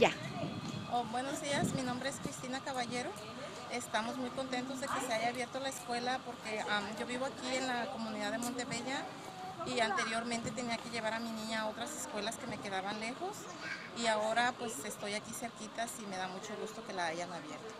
ya. Oh, buenos días, mi nombre es Cristina Caballero. Estamos muy contentos de que se haya abierto la escuela porque yo vivo aquí en la comunidad de Montebella y anteriormente tenía que llevar a mi niña a otras escuelas que me quedaban lejos y ahora pues estoy aquí cerquita y me da mucho gusto que la hayan abierto.